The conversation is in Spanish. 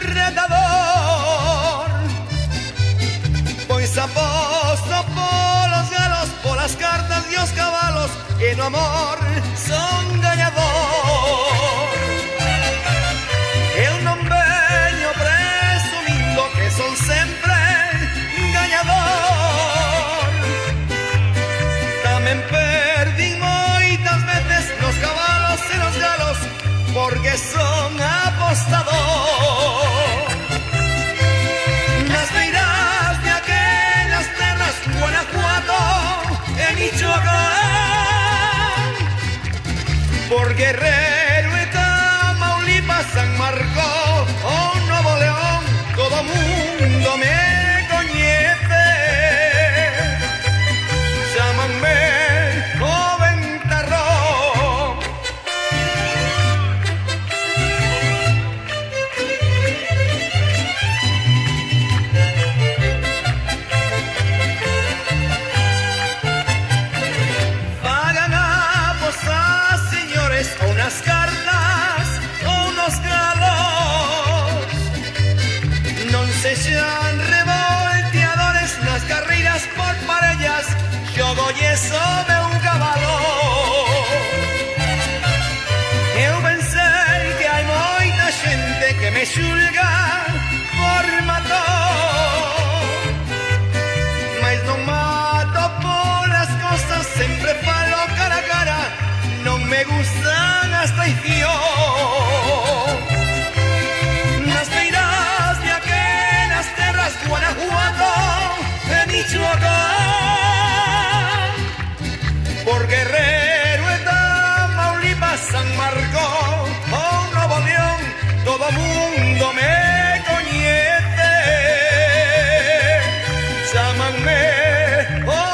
retador. Pois aposto polos galos, polas cartas e os cabalos, e no amor son gañador. Eu non veño presumindo que son sempre gañador. Tamén perdín moitas veces nos cabalos e nos galos, porque son por Guerrero echan revolteadores nas carreiras por parellas. Xogo lle sobre un cabalo Eu pensei que hai moita xente que me xulga por matón Mas non mato polas cosas, sempre falo cara a cara. Non me gustan as traicións San Marcos con nuevo león, todo mundo me coñete. Llámanme. Oh,